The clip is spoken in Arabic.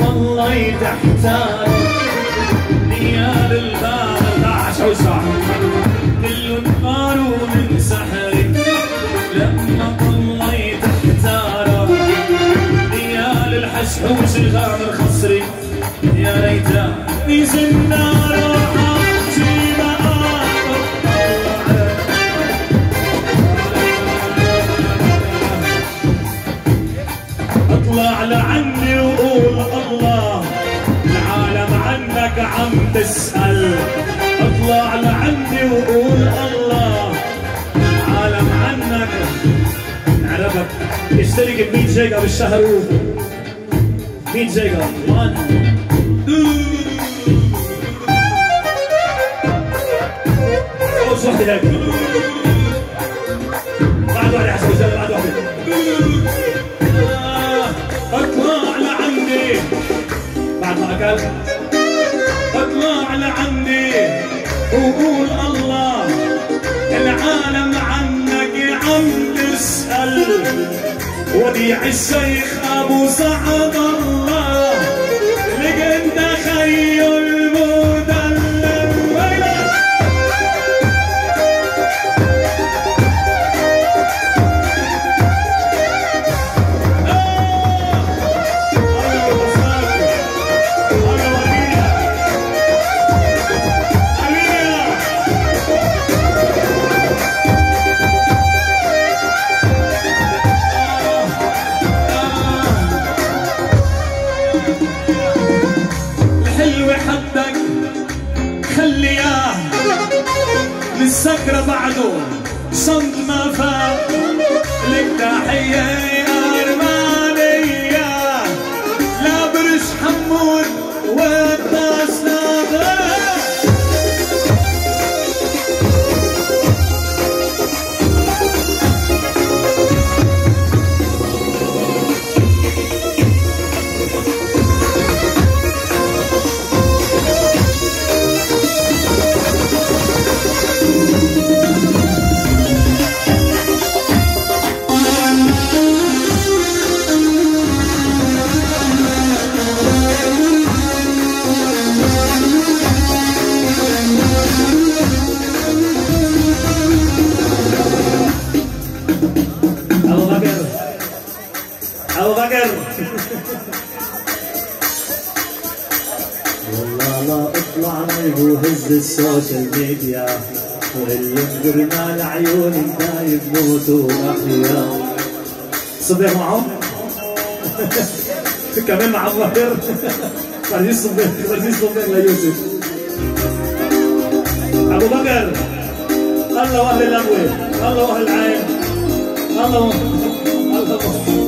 والله يتحتاج نيال الباب عاش وصح كل نهار سحري. لما طليت احتارة نيال الحشحوش الغام الخصري. يا ليتني زنار لعني وقول الله العالم عنك عم تسأل. اطلع لعني وقول الله العالم عنك. عرفك اشترك ب 100 جيجا بالشهر. 100 جيجا 1 أول واحدة هيك اكلت أطلع لعندي وقول الله العالم عنك عم تسأل وديع الشيخ أبو سعد الله. الحلو حدك خلياه للسكرة بعده. صند ما فات لك تحية أبو بكر والله لا اطلع وهز السوشيال ميديا واللي انقرنا لعيون دايب موتوا احياء صبيح معهم؟ كمان مع أبو بكر فرجيش صبيح فرجيش صبيح ليوسف أبو بكر. الله أهل الأبوة الله أهل العين الله الله